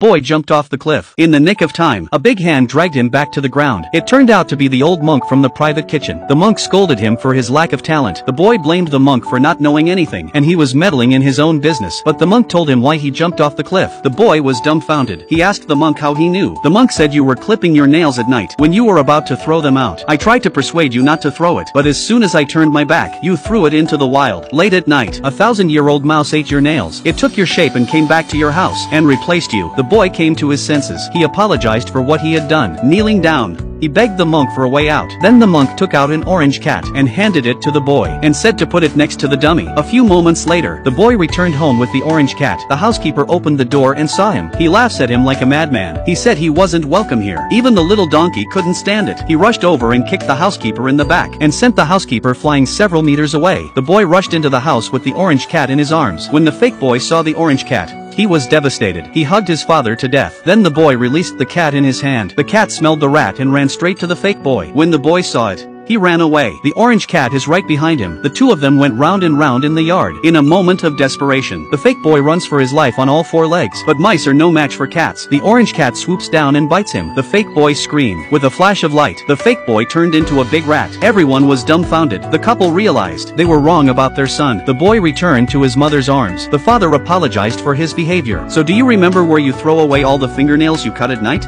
Boy jumped off the cliff. In the nick of time, a big hand dragged him back to the ground. It turned out to be the old monk from the private kitchen. The monk scolded him for his lack of talent. The boy blamed the monk for not knowing anything, and he was meddling in his own business. But the monk told him why he jumped off the cliff. The boy was dumbfounded. He asked the monk how he knew. The monk said you were clipping your nails at night. When you were about to throw them out, I tried to persuade you not to throw it, but as soon as I turned my back, you threw it into the wild. Late at night, a thousand-year-old mouse ate your nails. It took your shape and came back to your house, and replaced you. The boy came to his senses. He apologized for what he had done. Kneeling down, he begged the monk for a way out. Then the monk took out an orange cat and handed it to the boy and said to put it next to the dummy. A few moments later, the boy returned home with the orange cat. The housekeeper opened the door and saw him. He laughs at him like a madman. He said he wasn't welcome here. Even the little donkey couldn't stand it. He rushed over and kicked the housekeeper in the back and sent the housekeeper flying several meters away. The boy rushed into the house with the orange cat in his arms. When the fake boy saw the orange cat, he was devastated. He hugged his father to death. Then the boy released the cat in his hand. The cat smelled the rat and ran straight to the fake boy. When the boy saw it, he ran away. The orange cat is right behind him. The two of them went round and round in the yard. In a moment of desperation, the fake boy runs for his life on all four legs. But mice are no match for cats. The orange cat swoops down and bites him. The fake boy screamed. With a flash of light, the fake boy turned into a big rat. Everyone was dumbfounded. The couple realized they were wrong about their son. The boy returned to his mother's arms. The father apologized for his behavior. So do you remember where you throw away all the fingernails you cut at night?